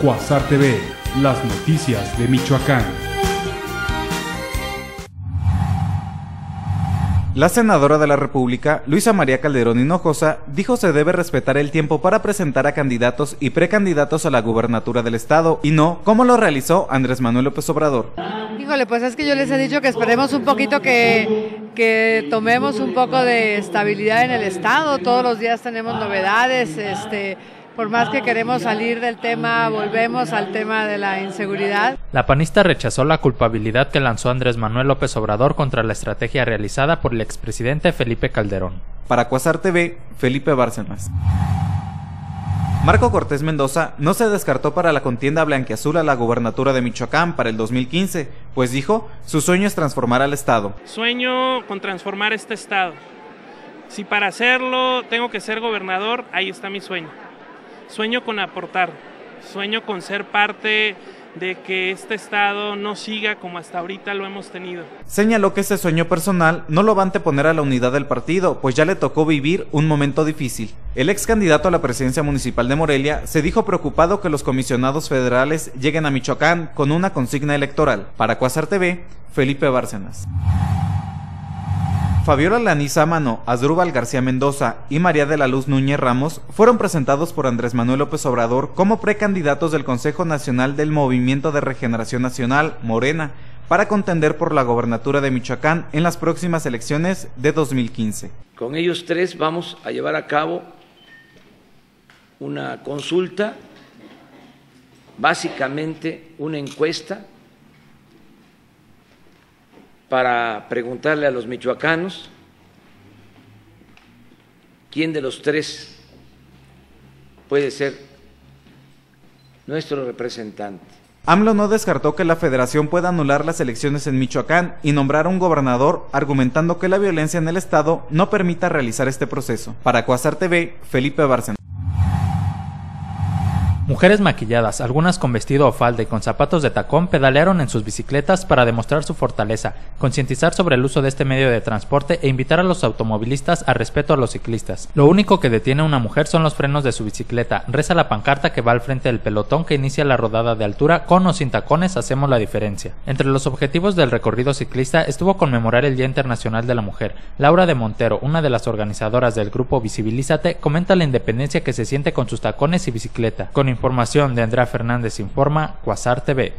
Cuasar TV, las noticias de Michoacán. La senadora de la República, Luisa María Calderón Hinojosa, dijo se debe respetar el tiempo para presentar a candidatos y precandidatos a la gubernatura del Estado y no como lo realizó Andrés Manuel López Obrador. Híjole, pues es que yo les he dicho que esperemos un poquito que, que tomemos un poco de estabilidad en el Estado. Todos los días tenemos novedades, este por más que queremos salir del tema, volvemos al tema de la inseguridad. La panista rechazó la culpabilidad que lanzó Andrés Manuel López Obrador contra la estrategia realizada por el expresidente Felipe Calderón. Para Cuasar TV, Felipe Bárcenas. Marco Cortés Mendoza no se descartó para la contienda blanquiazul a la gubernatura de Michoacán para el 2015, pues dijo, su sueño es transformar al Estado. Sueño con transformar este Estado. Si para hacerlo tengo que ser gobernador, ahí está mi sueño sueño con aportar, sueño con ser parte de que este Estado no siga como hasta ahorita lo hemos tenido. Señaló que ese sueño personal no lo va a anteponer a la unidad del partido, pues ya le tocó vivir un momento difícil. El ex candidato a la presidencia municipal de Morelia se dijo preocupado que los comisionados federales lleguen a Michoacán con una consigna electoral. Para Cuasar TV, Felipe Bárcenas. Fabiola Laniza Mano, García Mendoza y María de la Luz Núñez Ramos fueron presentados por Andrés Manuel López Obrador como precandidatos del Consejo Nacional del Movimiento de Regeneración Nacional, Morena, para contender por la gobernatura de Michoacán en las próximas elecciones de 2015. Con ellos tres vamos a llevar a cabo una consulta, básicamente una encuesta para preguntarle a los michoacanos quién de los tres puede ser nuestro representante. AMLO no descartó que la federación pueda anular las elecciones en Michoacán y nombrar a un gobernador, argumentando que la violencia en el estado no permita realizar este proceso. Para Cuasar TV, Felipe Bárcena. Mujeres maquilladas, algunas con vestido o falda y con zapatos de tacón, pedalearon en sus bicicletas para demostrar su fortaleza, concientizar sobre el uso de este medio de transporte e invitar a los automovilistas a respeto a los ciclistas. Lo único que detiene a una mujer son los frenos de su bicicleta. Reza la pancarta que va al frente del pelotón que inicia la rodada de altura. Con o sin tacones hacemos la diferencia. Entre los objetivos del recorrido ciclista estuvo conmemorar el Día Internacional de la Mujer. Laura de Montero, una de las organizadoras del grupo Visibilízate, comenta la independencia que se siente con sus tacones y bicicleta. Información de Andrea Fernández Informa, Cuasar TV.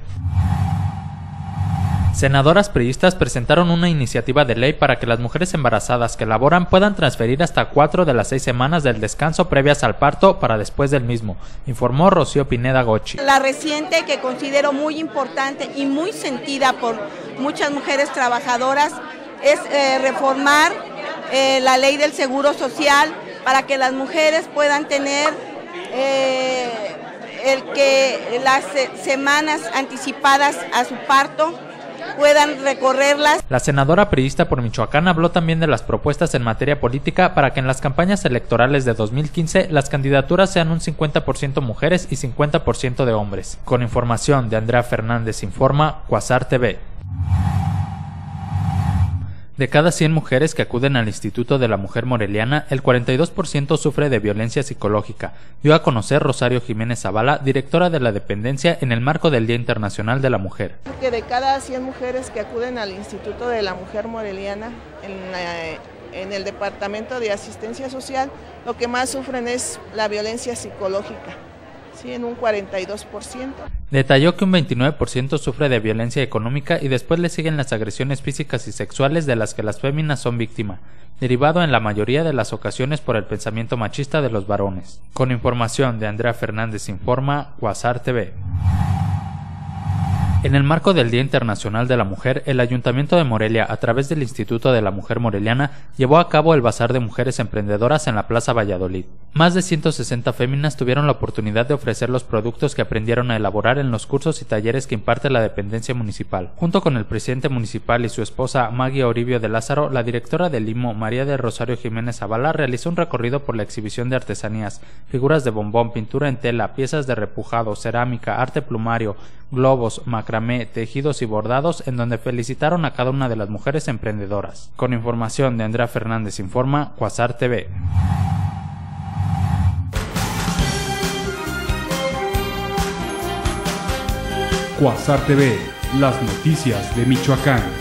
Senadoras priistas presentaron una iniciativa de ley para que las mujeres embarazadas que laboran puedan transferir hasta cuatro de las seis semanas del descanso previas al parto para después del mismo, informó Rocío Pineda Gochi. La reciente que considero muy importante y muy sentida por muchas mujeres trabajadoras es eh, reformar eh, la ley del seguro social para que las mujeres puedan tener eh, el que las semanas anticipadas a su parto puedan recorrerlas. La senadora priista por Michoacán habló también de las propuestas en materia política para que en las campañas electorales de 2015 las candidaturas sean un 50% mujeres y 50% de hombres. Con información de Andrea Fernández Informa, Cuasar TV. De cada 100 mujeres que acuden al Instituto de la Mujer Moreliana, el 42% sufre de violencia psicológica, dio a conocer Rosario Jiménez Zavala, directora de la dependencia en el marco del Día Internacional de la Mujer. Que de cada 100 mujeres que acuden al Instituto de la Mujer Moreliana, en, en el Departamento de Asistencia Social, lo que más sufren es la violencia psicológica en un 42%. Detalló que un 29% sufre de violencia económica y después le siguen las agresiones físicas y sexuales de las que las féminas son víctimas, derivado en la mayoría de las ocasiones por el pensamiento machista de los varones. Con información de Andrea Fernández Informa, Guasar TV. En el marco del Día Internacional de la Mujer, el Ayuntamiento de Morelia, a través del Instituto de la Mujer Moreliana, llevó a cabo el Bazar de Mujeres Emprendedoras en la Plaza Valladolid. Más de 160 féminas tuvieron la oportunidad de ofrecer los productos que aprendieron a elaborar en los cursos y talleres que imparte la dependencia municipal. Junto con el presidente municipal y su esposa Maggie Oribio de Lázaro, la directora del Limo, María de Rosario Jiménez Zavala, realizó un recorrido por la exhibición de artesanías, figuras de bombón, pintura en tela, piezas de repujado, cerámica, arte plumario, globos, macramé, tejidos y bordados, en donde felicitaron a cada una de las mujeres emprendedoras. Con información de Andrea Fernández Informa, Cuasar TV. Cuasar TV, las noticias de Michoacán.